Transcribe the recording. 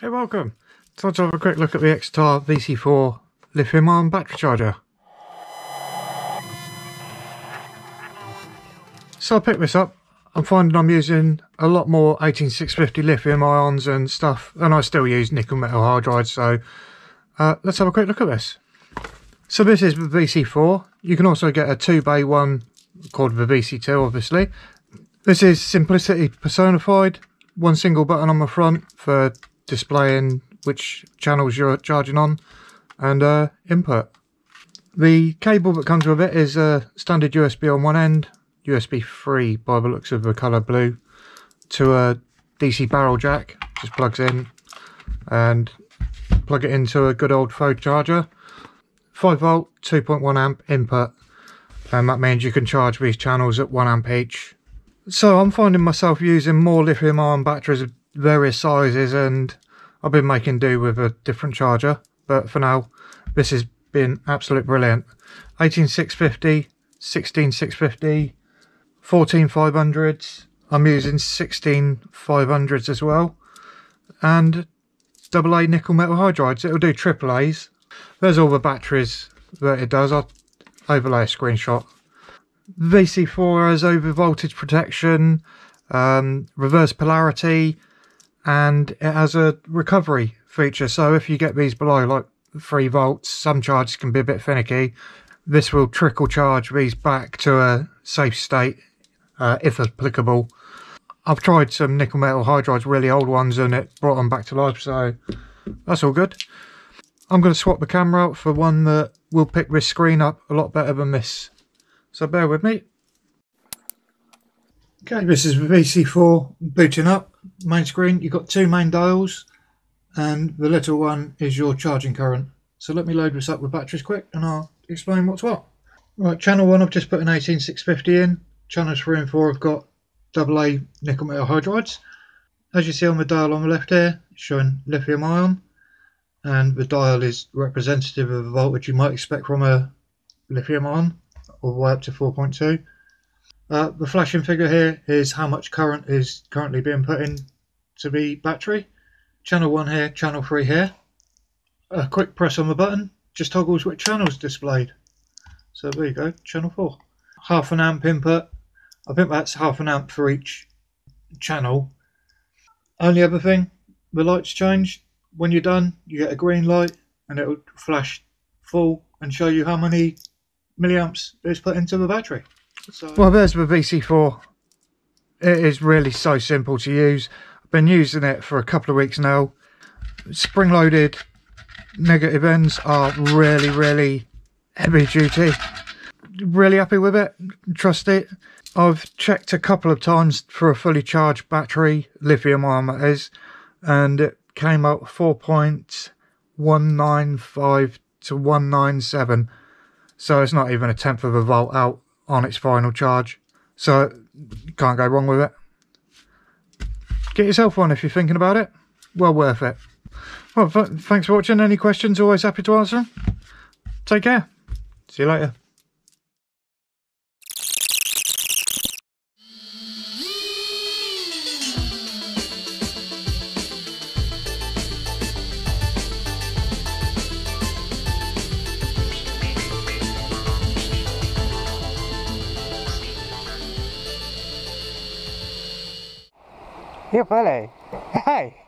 Hey, welcome. Time to have a quick look at the XTAR VC4 lithium ion battery charger. So I picked this up. I'm finding I'm using a lot more 18650 lithium ions and stuff, and I still use nickel metal hydride, so uh, let's have a quick look at this. So this is the VC4. You can also get a 2 bay one called the VC2, obviously. This is simplicity personified. One single button on the front for displaying which channels you're charging on and uh, input. The cable that comes with it is a standard USB on one end, USB 3 by the looks of the colour blue, to a DC barrel jack, just plugs in and plug it into a good old phone charger. 5 volt, 2.1 amp input and that means you can charge these channels at 1 amp each. So I'm finding myself using more lithium ion batteries various sizes and I've been making do with a different charger, but for now, this has been absolute brilliant. 18650, 16650, 14500s. I'm using 16500s as well, and double A nickel metal hydrides. It'll do triple A's. There's all the batteries that it does. I'll overlay a screenshot. VC4 has over voltage protection, um, reverse polarity, and it has a recovery feature. So if you get these below like 3 volts, some charges can be a bit finicky. This will trickle charge these back to a safe state uh, if applicable. I've tried some nickel metal hydrides, really old ones, and it brought them back to life, so that's all good. I'm going to swap the camera out for one that will pick this screen up a lot better than this. So bear with me. Okay, this is the VC4 booting up main screen. You've got two main dials and the little one is your charging current. So let me load this up with batteries quick and I'll explain what's what. Right, channel 1 I've just put an 18650 in. Channels 3 and 4 I've got AA nickel metal hydrides. As you see on the dial on the left here, showing lithium ion and the dial is representative of the voltage you might expect from a lithium ion all the way up to 4.2. Uh, the flashing figure here is how much current is currently being put in to the battery. Channel 1 here, channel 3 here. A quick press on the button just toggles which channel is displayed. So there you go, channel 4. Half an amp input. I think that's half an amp for each channel. Only other thing, the lights change. When you're done, you get a green light and it will flash full and show you how many milliamps is put into the battery. So... Well, there's the VC4. It is really so simple to use. I've been using it for a couple of weeks now. Spring-loaded negative ends are really, really heavy duty. Really happy with it. Trust it. I've checked a couple of times for a fully charged battery, lithium ion that is, and it came out 4.195 to 197. So it's not even a tenth of a volt out on its final charge. So can't go wrong with it. Get yourself one if you're thinking about it. Well worth it. Well, thanks for watching. Any questions? Always happy to answer them. Take care. See you later. Eu falei, ai.